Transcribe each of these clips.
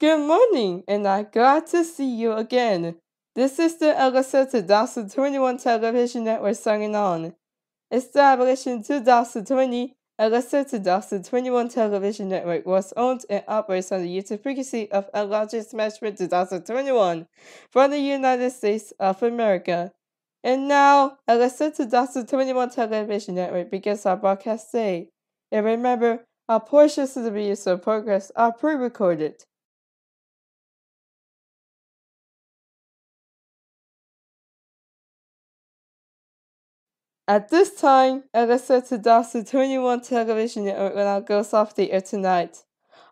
Good morning, and I'm glad to see you again. This is the episode 2021 Television Network signing on. Established in 2020, Episode 2021 Television Network was owned and operates on the YouTube frequency of a largest management 2021 from the United States of America. And now, Episode 2021 Television Network begins our broadcast day. And remember, our portions of the videos of progress are pre-recorded. At this time, Episode 2021 Television Network will not go off the air tonight.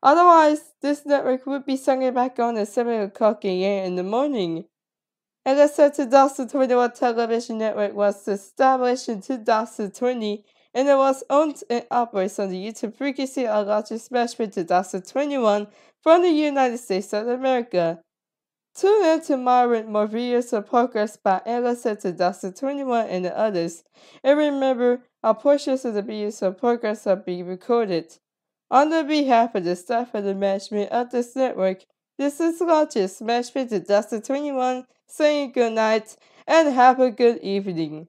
Otherwise, this network would be singing back on at 7 o'clock a.m. in the morning. Episode 2021 Television Network was established in 2020 and it was owned and operates on the YouTube frequency of largest match for 2021 from the United States of America. Tune in tomorrow with more videos of progress by Episode 2021 and the others. And remember, our portions of the videos of progress are being recorded. On the behalf of the staff and the management of this network, this is Lodges Matchfit 2021 saying good night and have a good evening.